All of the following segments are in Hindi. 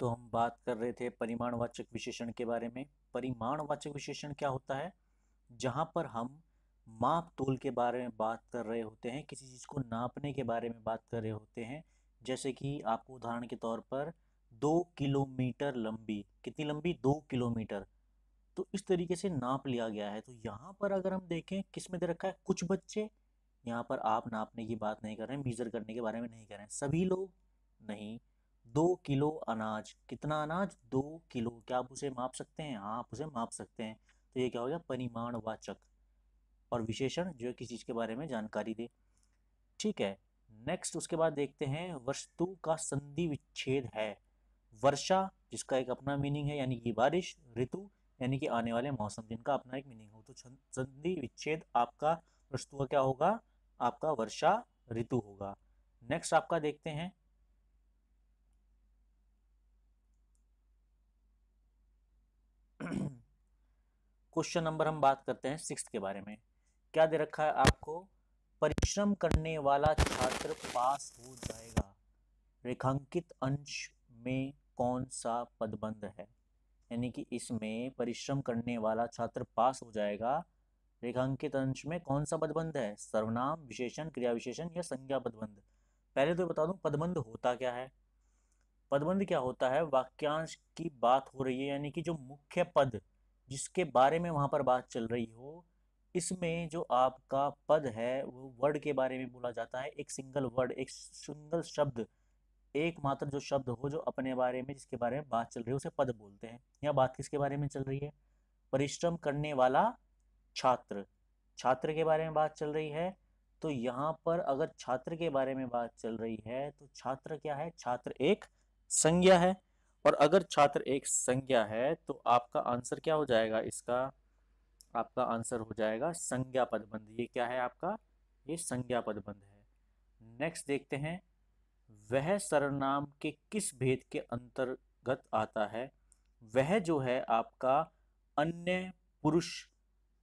तो हम बात कर रहे थे परिमाणवाचक विशेषण के बारे में। परिमाणवाचक विशेषण क्या होता है? जहाँ पर हम माप तोल के बारे में बात कर रहे होते हैं, किसी चीज़ को नापने के बारे में बात कर रहे होते हैं। जैसे कि आपको उदाहरण के तौर पर दो किलोमीटर लंबी, कितनी लंबी? दो किलोमीटर। तो इस तरीके से नाप लिया गया है। तो यहाँ पर अगर हम देखें, किसमें दे रखा है? कुछ बच्चे। यहाँ पर आप नापने की बात नहीं कर रहे हैं मीज़र करने के बारे में नहीं कर रहे हैं। सभी लोग? नहीं। दो किलो अनाज, कितना अनाज? दो किलो। क्या आप उसे माप सकते हैं? हाँ आप उसे माप सकते हैं। तो ये क्या हो गया? परिमाणवाचक। और विशेषण जो किसी चीज़ के बारे में जानकारी दे। ठीक है नेक्स्ट उसके बाद देखते हैं, वस्तु का संधि विच्छेद है। वर्षा, जिसका एक अपना मीनिंग है, यानी कि बारिश, ऋतु, यानी कि आने वाले मौसम, जिनका अपना एक मीनिंग हो। तो संधि विच्छेद आपका वस्तु क्या होगा? आपका वर्षा, ऋतु होगा। नेक्स्ट आपका देखते हैं क्वेश्चन नंबर हम बात करते हैं सिक्स के बारे में। क्या दे रखा है आपको? परिश्रम करने वाला छात्र पास हो जाएगा। रेखांकित अंश में कौन सा पदबंध है? यानी कि इसमें परिश्रम करने वाला छात्र पास हो जाएगा। रेखांकित अंश में कौन सा पदबंध है? सर्वनाम, विशेषण क्रिया विशेषण या संज्ञा पदबंध? पहले तो बता दूँ, पदबंध होता क्या है? पदबंध क्या होता है? वाक्यांश की बात हो रही है, यानी कि जो मुख्य पद जिसके बारे में वहाँ पर बात चल रही हो, इसमें जो आपका पद है, वो वर्ड के बारे में बोला जाता है, एक सिंगल वर्ड, एक सिंगल शब्द, एकमात्र जो शब्द हो जो अपने बारे में, जिसके बारे में बात चल रही है, उसे पद बोलते हैं। यहाँ बात किसके बारे में चल रही है? परिश्रम करने वाला छात्र। छात्र के बारे में बात चल रही है तो यहाँ पर अगर छात्र के बारे में बात चल रही है तो छात्र क्या है? छात्र एक संज्ञा है। और अगर छात्र एक संज्ञा है तो आपका आंसर क्या हो जाएगा? इसका आपका आंसर हो जाएगा संज्ञा पदबंध। ये क्या है आपका? ये संज्ञा पदबंध है। नेक्स्ट देखते हैं। वह सर्वनाम के किस भेद के अंतर्गत आता है? वह जो है आपका अन्य पुरुष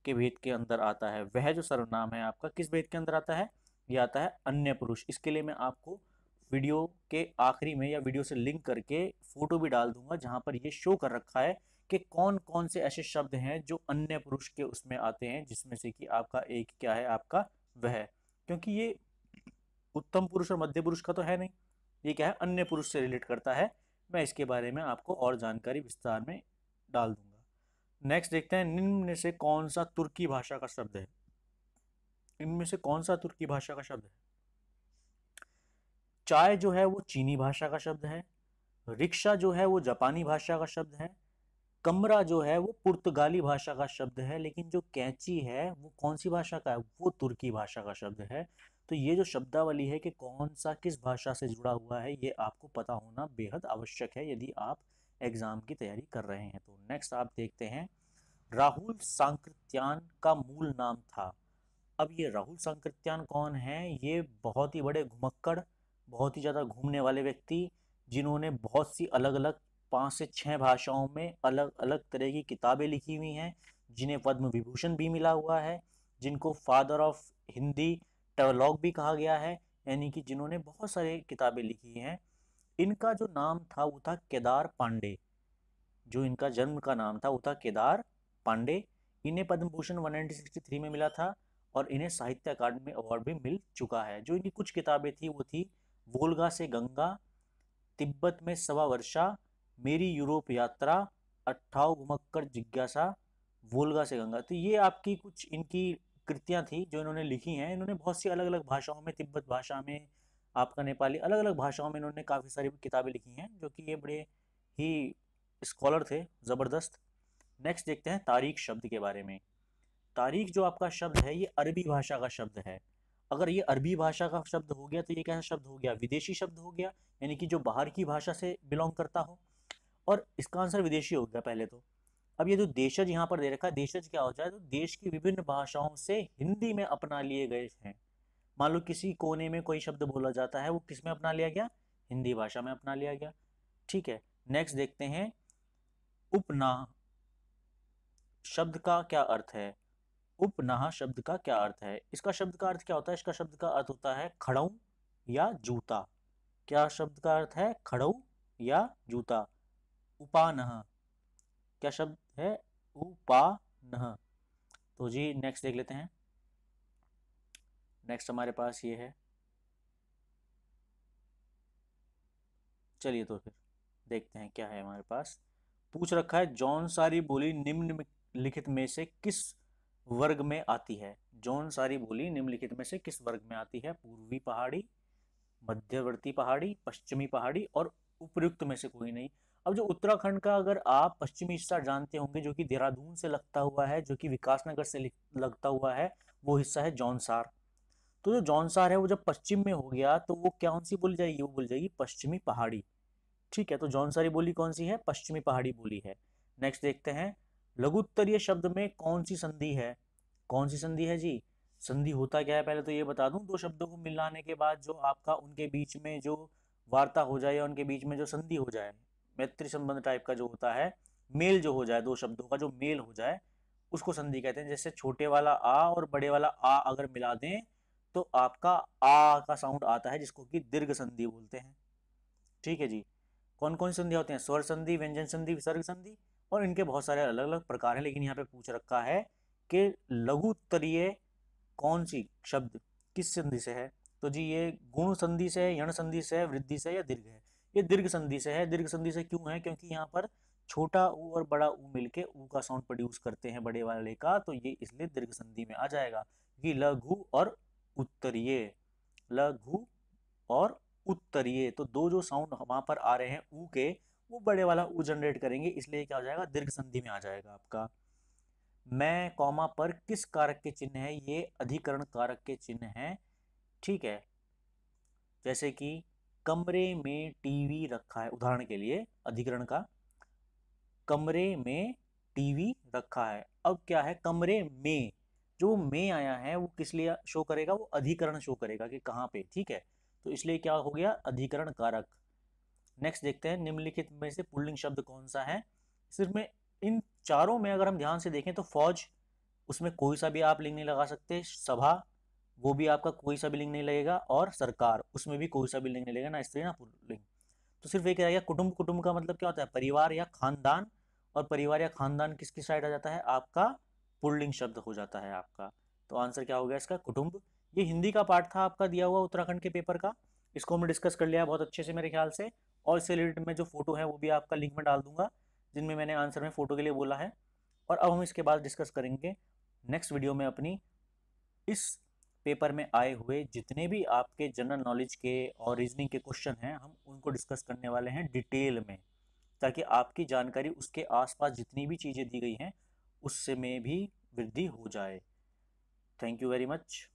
के भेद के अंदर आता है। वह जो सर्वनाम है आपका किस भेद के अंदर आता है? यह आता है अन्य पुरुष। इसके लिए मैं आपको वीडियो के आखिरी में या वीडियो से लिंक करके फ़ोटो भी डाल दूँगा, जहाँ पर ये शो कर रखा है कि कौन कौन से ऐसे शब्द हैं जो अन्य पुरुष के उसमें आते हैं, जिसमें से कि आपका एक क्या है, आपका वह क्योंकि ये उत्तम पुरुष और मध्य पुरुष का तो है नहीं, ये क्या है, अन्य पुरुष से रिलेट करता है। मैं इसके बारे में आपको और जानकारी विस्तार में डाल दूँगा। नेक्स्ट देखते हैं, निम्न से कौन सा तुर्की भाषा का शब्द है? इनमें से कौन सा तुर्की भाषा का शब्द है? चाय जो है वो चीनी भाषा का शब्द है, रिक्शा जो है वो जापानी भाषा का शब्द है, कमरा जो है वो पुर्तगाली भाषा का शब्द है, लेकिन जो कैंची है वो कौन सी भाषा का है? वो तुर्की भाषा का शब्द है। तो ये जो शब्दावली है कि कौन सा किस भाषा से जुड़ा हुआ है, ये आपको पता होना बेहद आवश्यक है यदि आप एग्ज़ाम की तैयारी कर रहे हैं। तो नेक्स्ट आप देखते हैं, राहुल सांकृत्यान का मूल नाम था। अब ये राहुल सांकृत्यान कौन है? ये बहुत ही बड़े घुमक्कड़ बहुत ही ज़्यादा घूमने वाले व्यक्ति, जिन्होंने बहुत सी अलग अलग पाँच से छः भाषाओं में अलग अलग तरह की किताबें लिखी हुई हैं, जिन्हें पद्म विभूषण भी मिला हुआ है, जिनको फादर ऑफ़ हिंदी टेवलॉग भी कहा गया है, यानी कि जिन्होंने बहुत सारी किताबें लिखी हैं। इनका जो नाम था, वो था केदार पांडे। जो इनका जन्म का नाम था, वो था केदार पांडे। इन्हें पद्म भूषण वन में मिला था और इन्हें साहित्य अकादमी अवार्ड भी मिल चुका है। जो इनकी कुछ किताबें थी, वो थी वोल्गा से गंगा, तिब्बत में सवा वर्षा, मेरी यूरोप यात्रा, अट्ठाव घुमक्कर जिज्ञासा, वोल्गा से गंगा। तो ये आपकी कुछ इनकी कृतियाँ थी जो इन्होंने लिखी हैं। इन्होंने बहुत सी अलग अलग भाषाओं में, तिब्बत भाषा में, आपका नेपाली अलग अलग भाषाओं में इन्होंने काफ़ी सारी किताबें लिखी हैं, जो कि ये बड़े ही स्कॉलर थे, ज़बरदस्त। नेक्स्ट देखते हैं तारीख शब्द के बारे में। तारीख जो आपका शब्द है, ये अरबी भाषा का शब्द है। अगर ये अरबी भाषा का शब्द हो गया तो ये कैसा शब्द हो गया? विदेशी शब्द हो गया, यानी कि जो बाहर की भाषा से बिलोंग करता हो। और इसका आंसर विदेशी हो गया पहले तो। अब ये जो देशज यहाँ पर दे रखा है, देशज क्या है तो देश की विभिन्न भाषाओं से हिंदी में अपना लिए गए हैं। मान लो किसी कोने में कोई शब्द बोला जाता है, वो किसमें अपना लिया गया? हिंदी भाषा में अपना लिया गया। ठीक है नेक्स्ट देखते हैं। उपनाह शब्द का क्या अर्थ है? उपनाह शब्द का क्या अर्थ है? इसका शब्द का अर्थ क्या होता है? इसका शब्द का अर्थ होता है खड़ऊ या जूता। क्या शब्द का अर्थ है? खड़ऊ या जूता। उपानह क्या शब्द है? उपानह तो जी नेक्स्ट देख लेते हैं। नेक्स्ट हमारे पास ये है। चलिए तो फिर देखते हैं क्या है हमारे पास। पूछ रखा है, जौन सारी बोली निम्न लिखित में से किस वर्ग में आती है। जौन सारी बोली, निम्नलिखित में से किस वर्ग में आती है? पूर्वी पहाड़ी, मध्यवर्ती पहाड़ी, पश्चिमी पहाड़ी और उपयुक्त में से कोई नहीं। अब जो उत्तराखंड का अगर आप पश्चिमी हिस्सा जानते होंगे, जो कि देहरादून से लगता हुआ है, जो कि विकासनगर से लगता हुआ है, वो हिस्सा है जौनसार तो जो जौनसार है, वो जब पश्चिम में हो गया तो वो कौन सी बोली जाएगी? वो बोल जाएगी पश्चिमी पहाड़ी। ठीक है तो जौनसारी बोली कौन सी है? पश्चिमी पहाड़ी बोली है। नेक्स्ट देखते हैं। लघुत्तरीय शब्द में कौन सी संधि है? कौन सी संधि है जी? संधि होता क्या है? पहले तो ये बता दूँ, दो शब्दों को मिलाने के बाद जो आपका उनके बीच में जो वार्ता हो जाए या उनके बीच में जो संधि हो जाए, मैत्री संबंध टाइप का जो होता है, मेल जो हो जाए, दो शब्दों का जो मेल हो जाए, उसको संधि कहते हैं। जैसे छोटे वाला आ और बड़े वाला आ अगर मिला दें तो आपका आ का साउंड आता है, जिसको कि दीर्घ संधि बोलते हैं। ठीक है जी? कौन कौन सी संधि होते हैं? स्वर संधि, व्यंजन संधि, विसर्ग संधि और इनके बहुत सारे अलग अलग प्रकार हैं, लेकिन यहाँ पे पूछ रखा है कि लघु उत्तरीय कौन सी शब्द किस संधि से है? तो जी, ये गुण संधि से है यण संधि से है वृद्धि से या दीर्घ है? ये दीर्घ संधि से है। दीर्घ संधि से क्यों है? क्योंकि यहाँ पर छोटा ऊ और बड़ा ऊ मिलके ऊ का साउंड प्रोड्यूस करते हैं बड़े वाले का तो ये इसलिए दीर्घ संधि में आ जाएगा। कि लघु और उत्तरीय, लघु और उत्तरीय तो दो जो साउंड वहाँ पर आ रहे हैं ऊ के वो बड़े वाला ऊ जनरेट करेंगे, इसलिए क्या हो जाएगा? दीर्घ संधि में आ जाएगा आपका। मैं कॉमा पर किस कारक के चिन्ह है? ये अधिकरण कारक के चिन्ह है, ठीक है? जैसे कि कमरे में टीवी रखा है, उदाहरण के लिए अधिकरण का। कमरे में टीवी रखा है। अब क्या है? कमरे में जो में आया है, वो किस लिए शो करेगा? वो अधिकरण शो करेगा कि कहाँ पे, ठीक है? तो इसलिए क्या हो गया? अधिकरण कारक। नेक्स्ट देखते हैं, निम्नलिखित में से पुल्लिंग शब्द कौन सा है? सिर्फ़ में, इन चारों में अगर हम ध्यान से देखें तो फौज, उसमें कोई सा भी आप लिंग नहीं लगा सकते, सभा, वो भी आपका कोई सा भी लिंग नहीं लगेगा और सरकार, उसमें भी कोई सा भी लिंग नहीं लगेगा, ना स्त्री ना पुल्लिंग तो सिर्फ़ एक रहेगा कुटुंब कुटुंब का मतलब क्या होता है? परिवार या खानदान, और परिवार या खानदान किसकी साइड आ जाता है? आपका पुल्लिंग शब्द हो जाता है आपका. तो आंसर क्या हो गया इसका? कुटुंब. ये हिंदी का पार्ट था आपका दिया हुआ उत्तराखंड के पेपर का. इसको हमने डिस्कस कर लिया बहुत अच्छे से मेरे ख्याल से. और इससे रिलेटेड में जो फ़ोटो है वो भी आपका लिंक में डाल दूँगा, जिनमें मैंने आंसर में फ़ोटो के लिए बोला है। और अब हम इसके बाद डिस्कस करेंगे नेक्स्ट वीडियो में अपनी इस पेपर में आए हुए जितने भी आपके जनरल नॉलेज के और रीजनिंग के क्वेश्चन हैं, हम उनको डिस्कस करने वाले हैं डिटेल में, ताकि आपकी जानकारी उसके आसपास जितनी भी चीज़ें दी गई हैं, उससे में भी वृद्धि हो जाए। Thank you very much.